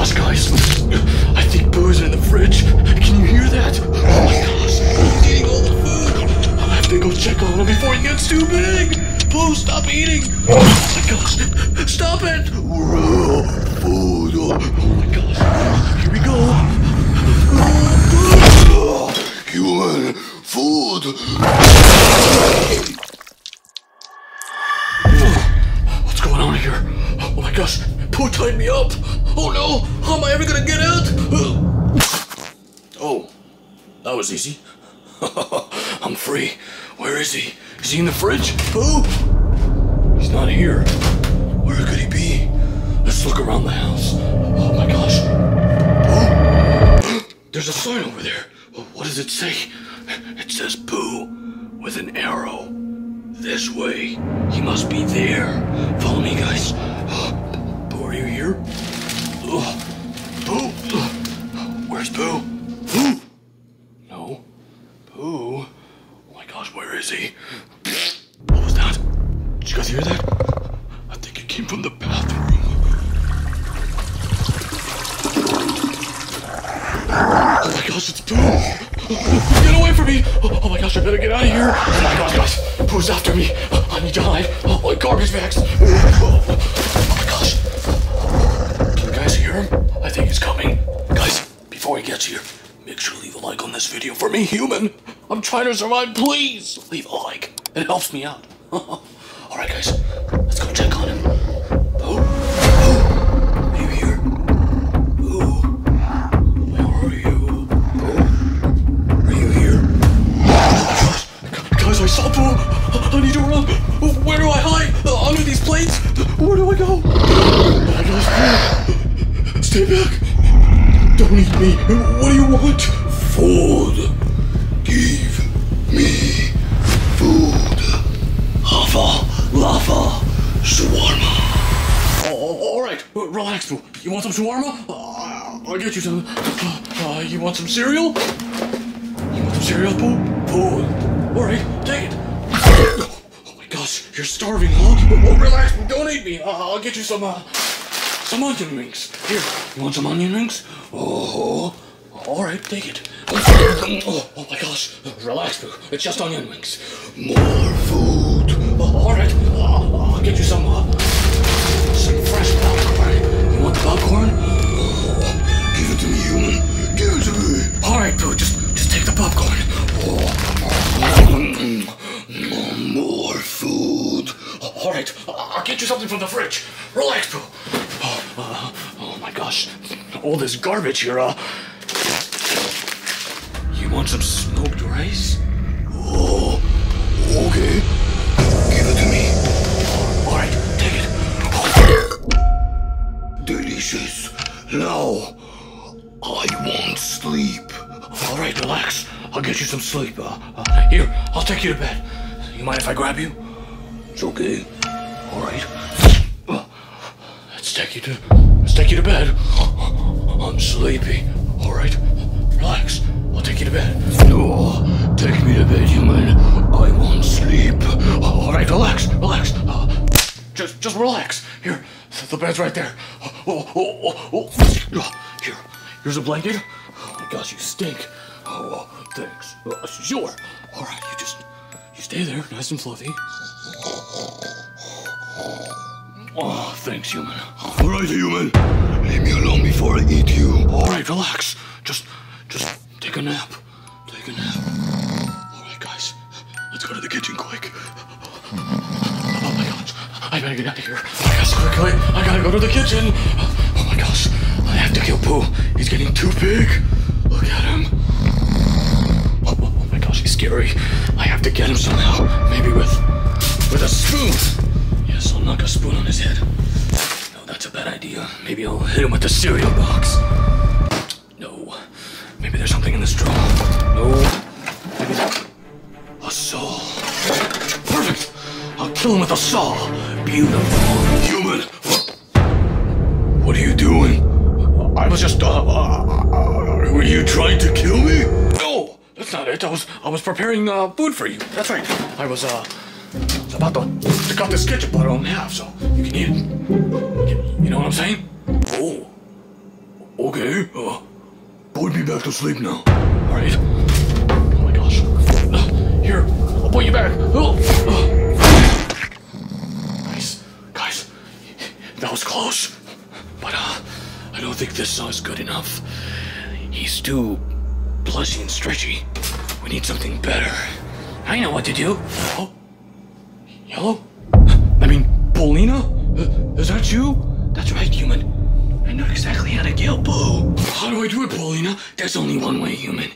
gosh, guys. I think Boo's in the fridge. Can you hear that? Oh my gosh. He's eating all the food. I have to go check on him before he gets too big. Boo, stop eating. Oh my gosh. Stop it. Food. Oh my gosh. Here we go. Human food. What's going on here? Oh my gosh, Pou tied me up! Oh no, how am I ever gonna get out? Oh, that was easy. I'm free. Where is he? Is he in the fridge? Pou? He's not here. Where could he be? Let's look around the house. Oh my gosh. Pou? There's a sign over there. What does it say? It says Pou with an arrow. This way. He must be there. Follow me, guys. Boo, are you here? Boo. Where's Boo? Boo. No. Boo. Oh my gosh, where is he? What was that? Did you guys hear that? I think it came from the bathroom. Oh my gosh, it's Boo! Get away from me! Oh my gosh, I better get out of here! Oh my gosh, guys! Boo's after me! I need to hide! Oh, my garbage bags! Oh my gosh! Guys hear him? I think he's coming. Guys, before he gets here, make sure to leave a like on this video for me, human! I'm trying to survive, please! Leave a like. It helps me out. Alright, guys, let's go check on him. Boo? Boo? Are you here? Boo? Where are you? Boo? Are you here? Guys, I saw Boo! I need to run! Where do I hide? Under these plates? Me! What do you want? Food! Give me food! Lava! Lava! Shawarma! Oh, all right, relax, Boo. You want some shawarma? Uh, I'll get you some. Uh, you want some cereal? You want some cereal, Boo? Boo. All right, take it. Oh my gosh, you're starving, huh? Relax. Don't eat me. Uh, I'll get you some. Uh, some onion rings. Here, you want some onion rings? Oh, all right, take it. Oh, oh my gosh, relax, Boo. It's just onion rings. More food. Oh, all right, uh, I'll get you some. Uh, some fresh popcorn. You want the popcorn? All this garbage here. Uh, you want some smoked rice? Oh, okay. Give it to me. All right, take it. Delicious. Now, I want sleep. All right, relax. I'll get you some sleep. Uh, uh, here, I'll take you to bed. You mind if I grab you? It's okay. All right. Uh, let's take you to let's take you to bed. I'm sleepy. All right. Relax. I'll take you to bed. No, take me to bed, human. I want sleep. All right, relax, relax. Uh, just, just relax. Here, the bed's right there. Oh, oh, oh, oh. Here, here's a blanket. Oh my gosh, you stink. Oh, thanks. Uh, sure. All right, you just, you stay there, nice and fluffy. Oh, thanks, human. All right, human. Leave me alone before I eat you. All right, relax. Just, just take a nap. Take a nap. All right, guys. Let's go to the kitchen quick. Oh my gosh. I better get out of here. I gotta quickly. I gotta go to the kitchen. Oh my gosh. I have to kill Pou. He's getting too big. Look at him. Oh, oh, oh my gosh, he's scary. I have to get him somehow. Maybe with with a spoon. A. Maybe I'll hit him with the cereal box. No. Maybe there's something in this drawer. No. Maybe there's a saw. Perfect. I'll kill him with a saw. Beautiful. Human. What are you doing? I was just, uh, uh, uh, were you trying to kill me? No, that's not it. I was, I was preparing, uh, food for you. That's right. I was, uh, was about to, to cut this ketchup bottle in half so you can eat it. You know what I'm saying? Oh. Okay. Board me back to sleep now. Alright? Oh my gosh. Uh, here, I'll put you back. Oh. Nice. Guys, that was close. But, uh, I don't think this saw is good enough. He's too plushy and stretchy. We need something better. I know what to do. Oh. Yellow? I mean, Paulina? Uh, Is that you? That's right, human. I know exactly how to kill Boo. How do I do it, Paulina? There's only one way, human.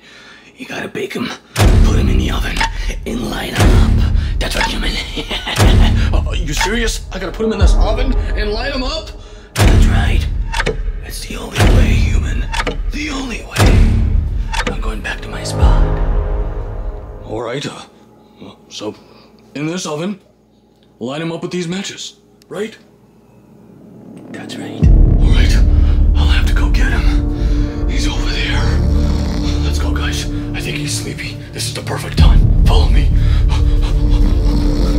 You gotta bake him, put him in the oven, and light him up. That's right, human. Uh, Are you serious? I gotta put him in this oven and light him up? That's right. It's the only way, human. The only way. I'm going back to my spot. All right. Uh, so, in this oven, light him up with these matches, right? That's right. All right. I'll have to go get him. He's over there. Let's go, guys. I think he's sleepy. This is the perfect time. Follow me.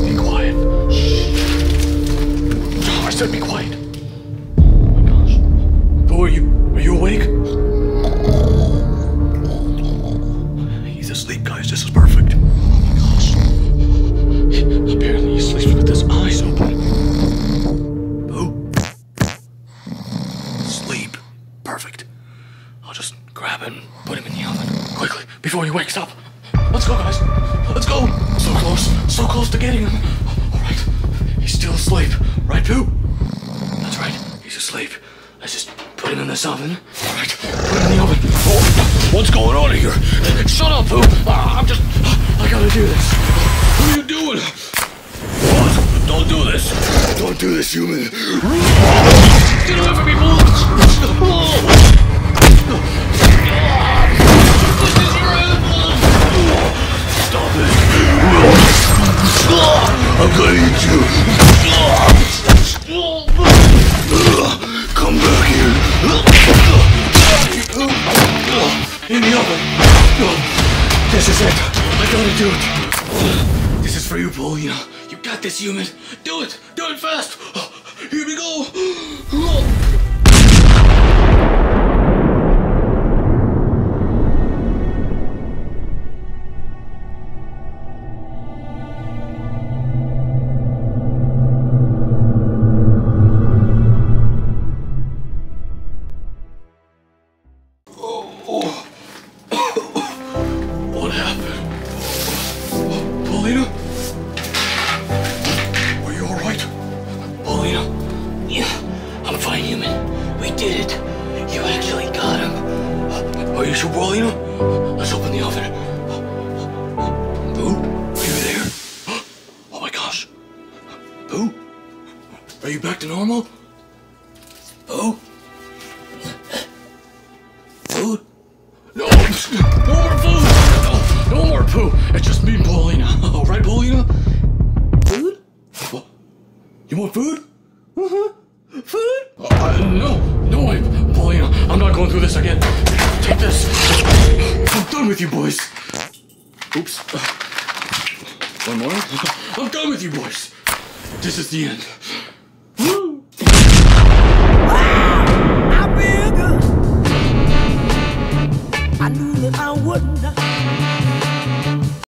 Be quiet. I said be quiet. Oh my gosh. Who are you? Are you awake? Him. Alright. He's still asleep. Right, Pou? That's right. He's asleep. Let's just put him in this oven. Alright. Put him in the oven. Oh, what's going on here? Shut up, Pou. Ah, I'm just. I gotta do this. What are you doing? What? Don't do this. Don't do this, human. Get away from me, Pou. This I'm gonna eat. Come back here. In the oven. This is it. I gotta do it. This is for you, Paulina. You got this, human. Do it. Do it fast. Here we go. Paulina? Are you alright? Paulina? Yeah, I'm fine, human. We did it. You actually got him. Are you sure, Paulina? Let's open the oven. Boo? Are you there? Oh my gosh. Boo? Are you back to normal? Boo? Food? No! No more food! No, no more Pou! It's just me and Paulina. Alright, Paulina? Food? What? You want food? Uh-huh. Food? Uh, no, no, I, Paulina, I'm not going through this again. Take this. I'm done with you boys. Oops. One more. I'm done with you boys. This is the end.